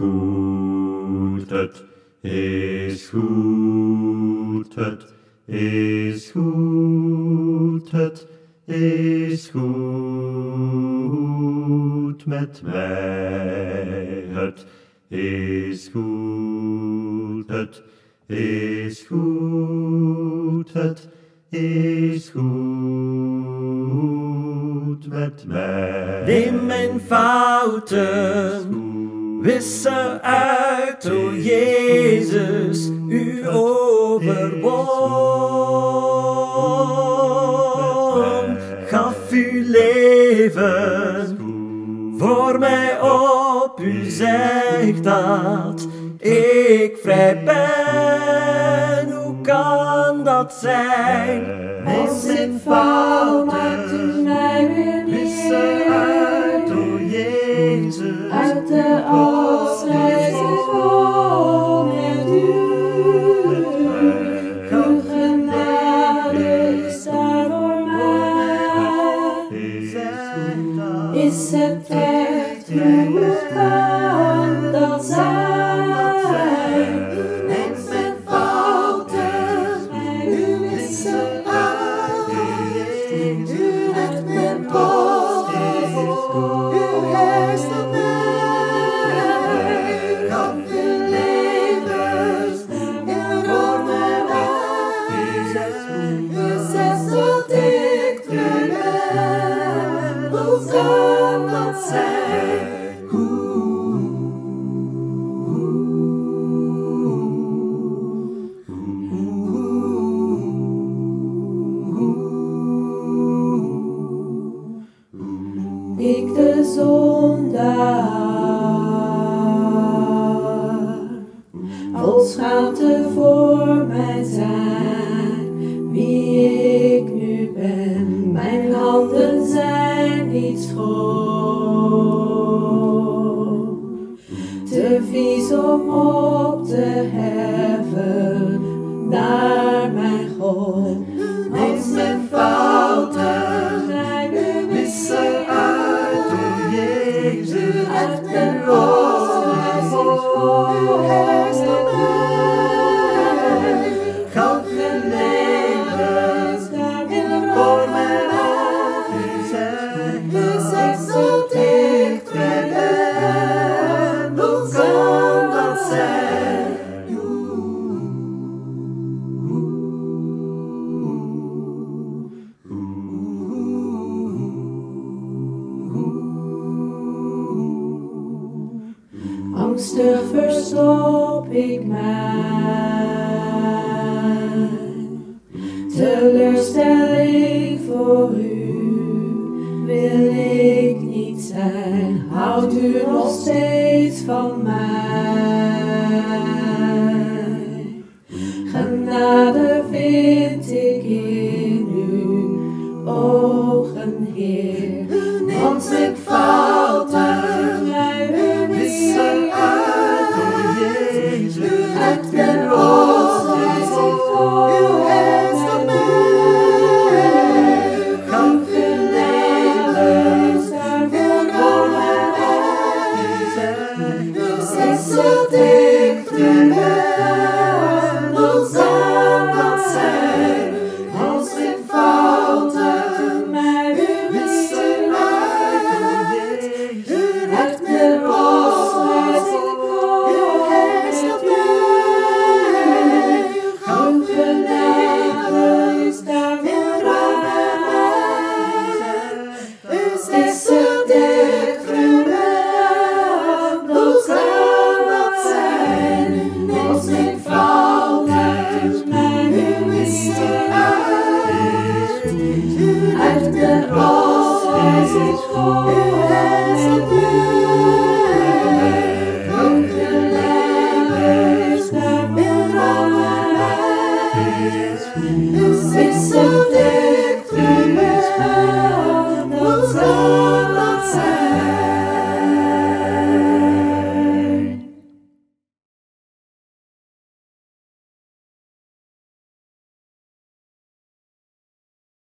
goed, het is goed, het is goed, het is goed met mij. Het is goed, het is goed, het is goed met mij. Neem mijn fouten, wis ze uit, o Jezus, u overwon. Gaf uw leven voor mij op, u zegt dat ik vrij ben. Hoe kan dat zijn? Als ik val, maakt u mij weer is het echt kan dat zijn? Ik de zondaar, vol schaamte voor mij zijn, wie ik nu ben. Mijn handen zijn niet schoon, te vies om op te heffen naar mijn God. Angstig verstop ik mij. Teleurstelling voor u wil ik niet zijn. Houdt u nog steeds van mij? Genade vind ik in uw ogen, Heer. Want ik val as it falls.